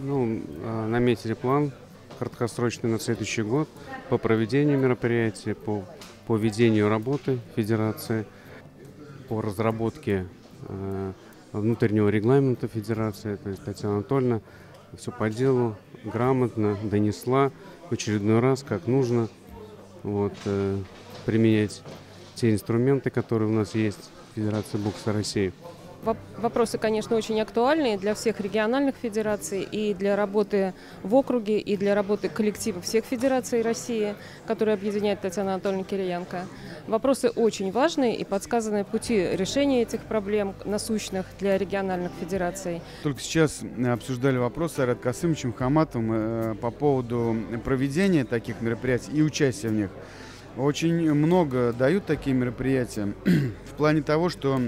Ну, а, наметили план краткосрочный на следующий год по проведению мероприятий, по, по ведению работы Федерации, по разработке э, внутреннего регламента Федерации. То есть Татьяна Анатольевна все по делу, грамотно донесла в очередной раз, как нужно вот, э, применять те инструменты, которые у нас есть в Федерации бокса России. Вопросы, конечно, очень актуальные для всех региональных федераций и для работы в округе, и для работы коллектива всех федераций России, которые объединяет Татьяна Анатольевна Кириенко. Вопросы очень важные и подсказаны пути решения этих проблем насущных для региональных федераций. Только сейчас обсуждали вопрос с Айрат Касымовичем Хаматовым э, по поводу проведения таких мероприятий и участия в них. Очень много дают такие мероприятия в плане того, что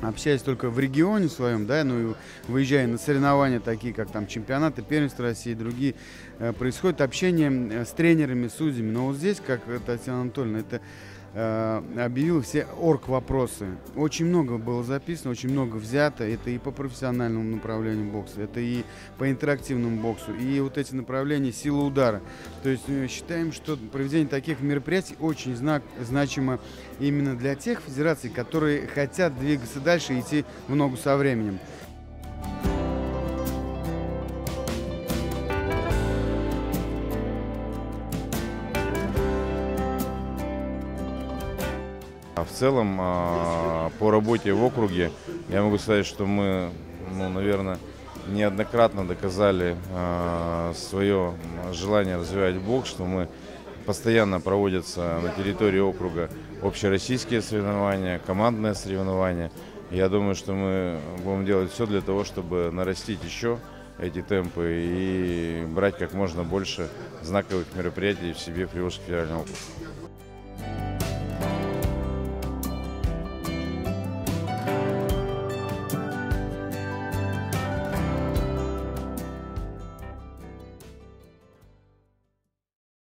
общаясь только в регионе своем, да, ну и выезжая на соревнования такие, как там чемпионаты, первенство России и другие, э, происходит общение э, с тренерами, судьями. Но вот здесь, как Татьяна Анатольевна, это Э, объявил все орг-вопросы. Очень много было записано, очень много взято. Это и по профессиональному направлению бокса, это и по интерактивному боксу, и вот эти направления сила удара. То есть э, считаем, что проведение таких мероприятий очень знак, значимо именно для тех федераций, которые хотят двигаться дальше и идти в ногу со временем. А в целом а, по работе в округе я могу сказать, что мы, ну, наверное, неоднократно доказали а, свое желание развивать бокс, что мы постоянно проводятся на территории округа общероссийские соревнования, командные соревнования. Я думаю, что мы будем делать все для того, чтобы нарастить еще эти темпы и брать как можно больше знаковых мероприятий в себе Приволжский федеральный округ.